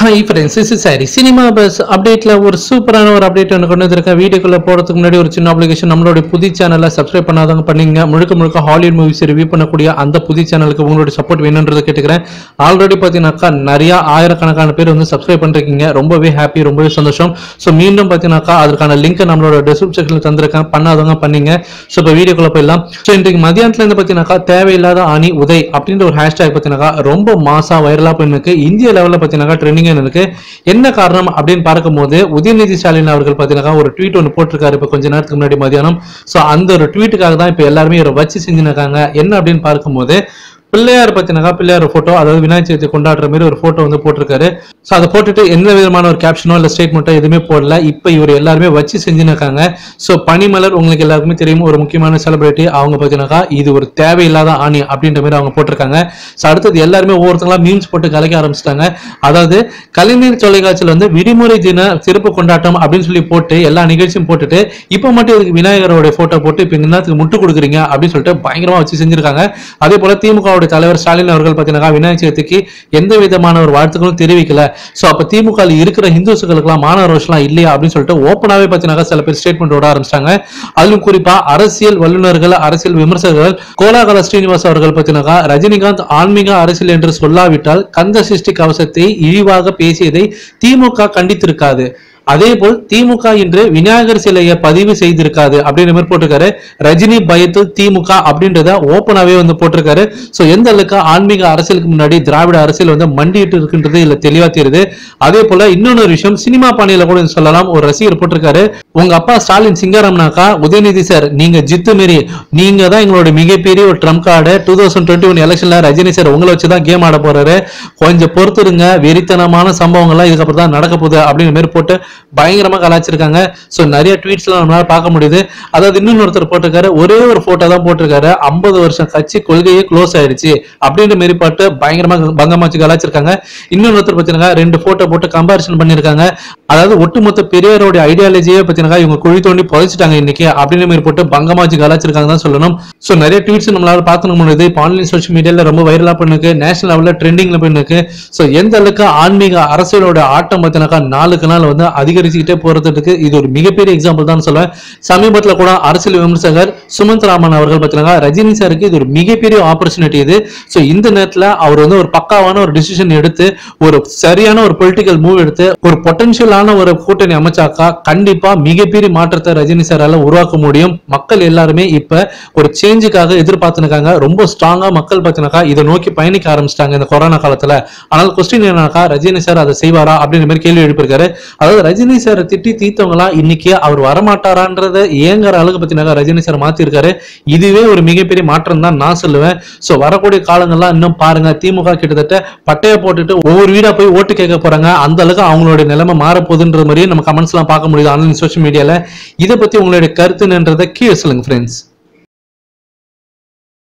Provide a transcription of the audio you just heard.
Hi friends is sorry cinema buzz அப்டேட்டில் ஒரு சூப்பரான ஒரு அப்டேட் ஒன்று கொண்டு வந்திருக்கேன். வீடியோக்குள்ளே போகிறதுக்கு முன்னாடி ஒரு சின்ன அப்ளிகேஷன் நம்மளோட புது சேனலை சப்ஸ்கிரைப் பண்ணாதவங்க பண்ணீங்க முழுக்க முழுக்க ஹாலிவுட் மூவிஸ் ரிவ்யூ பண்ணக்கூடிய அந்த புது சேனலுக்கு உங்களோட சப்போர்ட் வேணுன்றதை கேட்டுக்கிறேன். ஆல்ரெடி பார்த்தீங்கன்னாக்கா நிறையா ஆயிரக்கணக்கான பேர் வந்து சப்ஸ்கிரைப் பண்ணிருக்கீங்க. ரொம்பவே ஹாப்பி ரொம்பவே சந்தோஷம். ஸோ மீண்டும் பார்த்தீங்கன்னாக்கா அதற்கான லிங்க் நம்மளோட டிஸ்கிரிப்ஷனில் தந்திருக்கேன். பண்ணாதவங்க பண்ணீங்க ஸோ இப்போ வீடியோக்குள்ள போயிடலாம். ஸோ இன்றைக்கு மதியானத்துல இருந்து பார்த்தீங்கன்னாக்கா தேவையில்லாத அணி உதய் அப்படின்ற ஒரு ஹேஷ்டேக் பார்த்தீங்கன்னாக்கா ரொம்ப மாசா வைரலாக போயிருக்கு இந்திய லெவலில் பார்த்தீங்கன்னாக்கா ட்ரெண்டிங் இருக்கு என்ன காரணம் அப்படின்னு பார்க்கும்போது உதயநிதி ஸ்டாலின் அவர்கள் பார்த்தீங்கன்னா ஒரு ட்வீட் ஒன்று போட்டிருக்காரு இப்போ கொஞ்ச நேரத்துக்கு முன்னாடி மதியானம் ஸோ அந்த ஒரு ட்வீட்டுக்காக தான் இப்போ எல்லாருமே இவரை வச்சு செஞ்சுருக்காங்க என்ன அப்படின்னு பார்க்கும்போது பிள்ளையார் பத்தினாக்கா பிள்ளையார் போட்டோ அதாவது விநாயகர் சதுர்த்தி கொண்டாடுற மாதிரி ஒரு ஃபோட்டோ வந்து போட்டிருக்காரு. ஸோ அதை போட்டுட்டு எந்த விதமான ஒரு கேப்ஷனோ இல்லை ஸ்டேட்மெண்ட்டோ எதுவுமே போடல. இப்போ இவர் எல்லாருமே வச்சு செஞ்சுருக்காங்க ஸோ பனிமலர் உங்களுக்கு எல்லாருக்குமே தெரியும் ஒரு முக்கியமான செலிபிரிட்டி அவங்க பார்த்தீங்கன்னாக்கா இது ஒரு தேவையில்லாத ஆணி அப்படின்ற மாதிரி அவங்க போட்டிருக்காங்க. ஸோ அடுத்தது எல்லாருமே ஒவ்வொருத்தங்களா மீம்ஸ் போட்டு கலைக்க ஆரம்பிச்சிட்டாங்க. அதாவது கலைஞர் தொலைக்காட்சியில் வந்து விடுமுறை தின சிறப்பு கொண்டாட்டம் அப்படின்னு சொல்லி போட்டு எல்லா நிகழ்ச்சியும் போட்டுட்டு இப்போ மட்டும் இதுக்கு விநாயகரோட ஃபோட்டோ போட்டு இப்போ என்னத்துக்கு முட்டு கொடுக்குறீங்க அப்படின்னு சொல்லிட்டு பயங்கரமா வச்சு செஞ்சிருக்காங்க. அதே போல திமுகவுடைய தலைவர் ஸ்டாலின் அவர்கள் பார்த்தீங்கன்னா விநாயகர் சதுர்த்திக்கு எந்த விதமான ஒரு வாழ்த்துக்களும் தெரிவிக்கல. ஸோ அப்போ திமுக இருக்கிற ஹிந்துஸுகளுக்கெல்லாம் மாணவ இல்லையா அப்படின்னு சொல்லிட்டு ஓப்பனாகவே பார்த்தீங்கன்னா சில பேர் ஸ்டேட்மெண்ட் விட ஆரம்பிச்சிட்டாங்க. அதிலும் குறிப்பா அரசியல் வல்லுநர்கள் அரசியல் விமர்சகர்கள் கோலாகல ஸ்ரீனிவாஸ் அவர்கள் பார்த்தீங்கன்னா ரஜினிகாந்த் ஆன்மீக அரசியல் என்று சொல்லாவிட்டால் கந்த சிருஷ்டி கவசத்தை இழிவாக பேசியதை திமுக கண்டித்திருக்காது. அதே போல் திமுக இன்று விநாயகர் சிலையை பதிவு செய்திருக்காது அப்படின்ற மாதிரி போட்டிருக்காரு. ரஜினி பயத்தில் திமுக அப்படின்றத ஓப்பனாவே வந்து போட்டிருக்காரு. ஸோ எந்த அளவுக்கு ஆன்மீக அரசியலுக்கு முன்னாடி திராவிட அரசியல் வந்து மண்டிட்டு இருக்குன்றது இல்லை தெளிவா தெரியுது. அதே போல இன்னொன்று விஷயம் சினிமா பாணியில கூட சொல்லலாம். ஒரு ரசிகர் போட்டிருக்காரு. உங்க அப்பா ஸ்டாலின் சிங்காரம்னாக்கா உதயநிதி சார் நீங்க ஜித்து மாரி நீங்க தான் எங்களோட மிகப்பெரிய ஒரு trump card. Two thousand twenty one எலெக்ஷன்ல ரஜினி சார் உங்களை வச்சு தான் கேம் ஆட போறாரு. கொஞ்சம் பொறுத்துருங்க வெறித்தனமான சம்பவங்கள்லாம் இதுக்கப்புறம் தான் நடக்க போகுது அப்படிங்கிற மாதிரி போட்டு பயங்கரமா கலாச்சிருக்காங்க ஸோ நிறைய ட்வீட்ஸ் எல்லாம் நம்மளால பார்க்க முடியுது. அதாவது இன்னொன்னு போட்டிருக்காரு ஒரே ஒரு போட்டோ தான் போட்டிருக்காரு. ஐம்பது வருஷம் கட்சி கொள்கையே க்ளோஸ் ஆயிடுச்சு அப்படின்ற மாரி பாட்டு பயங்கரமா பங்கமாச்சு கலாச்சிருக்காங்க இன்னொருத்தர் பார்த்தீங்கன்னா ரெண்டு போட்டோ போட்டு கம்பாரிசன் பண்ணியிருக்காங்க. அதாவது ஒட்டுமொத்த பெரியாரோட ஐடியாலஜியே பார்த்தீங்கன்னா இவங்க குழி தோண்டி புதைச்சிட்டாங்க இன்னைக்கு. அப்படின்னு மாதிரி போட்டு பங்கமாச்சு கலாச்சிருக்காங்க தான் சொல்லணும். ஸோ நிறைய ட்வீட்ஸ் நம்மளால பார்த்து முடியுது. இப்போ ஆன்லைன் சோஷியல் மீடியால ரொம்ப வைரலா பண்ணிருக்கு நேஷனல் லெவலில் ட்ரெண்டிங்ல பண்ணிருக்கு ஸோ எந்த அளவுக்கு ஆன்மீக அரசியலோட ஆட்டம் பார்த்தீங்கன்னாக்கா நாளுக்கு நாள் வந்து அதிகரிச்சுக்கிட்டே போறதுக்கு இது ஒரு மிகப்பெரிய எக்ஸாம்பிள் தான் சொல்லுவேன். சமீபத்தில் கூட அரசியல் விமர்சகர் சுமந்த் ராமன் அவர்கள் பார்த்தீங்கன்னா ரஜினி சாருக்கு இது ஒரு மிகப்பெரிய ஆப்பர்ச்சுனிட்டி இது. ஸோ இந்த நேரத்தில் அவர் வந்து ஒரு பக்காவான ஒரு டிசிஷன் எடுத்து ஒரு சரியான ஒரு பொலிட்டிக்கல் மூவ் எடுத்து ஒரு பொட்டன்ஷியலான ஒரு கூட்டணி அமைச்சாக்கா கண்டிப்பா மிகப்பெரிய மாற்றத்தை ரஜினி சாரால உருவாக்க முடியும். மக்கள் எல்லாருமே இப்ப ஒரு சேஞ்சுக்காக எதிர்பார்த்துனுக்காங்க ரொம்ப ஸ்ட்ராங்கா மக்கள் பார்த்தீங்கன்னாக்கா இதை நோக்கி பயணிக்க ஆரம்பிச்சிட்டாங்க இந்த கொரோனா காலத்துல. ஆனால் கொஸ்டின் என்னன்னாக்கா ரஜினி சார் அதை செய்வாரா அப்படின்ற மாதிரி கேள்வி எழுப்பியிருக்காரு. அதாவது ரஜினி சாரை திட்டி தீத்தவங்களா இன்னைக்கு அவர் வரமாட்டாரான்றத ஏங்குற அளவுக்கு பார்த்தீங்கன்னா ரஜினி சார் மாத்திருக்காரு இதுவே ஒரு மிகப்பெரிய மாற்றம் தான் நான் சொல்லுவேன். சோ வரக்கூடிய காலங்கள்லாம் இன்னும் பாருங்க திமுக கிட்டத்தட்ட பட்டையை போட்டுட்டு ஒவ்வொரு வீடா போய் ஓட்டு கேட்க போறாங்க. அந்த அளவுக்கு அவங்களோட நிலைமை மாறப்போகுதுன்ற மாதிரியே நம்ம கமெண்ட்ஸ் எல்லாம் பார்க்க முடியுது ஆன்லைன் சோஷியல் மீடியால இதை பத்தி உங்களுடைய கருத்துன்றதை கீழே சொல்லுங்க ஃப்ரெண்ட்ஸ்